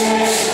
Amen.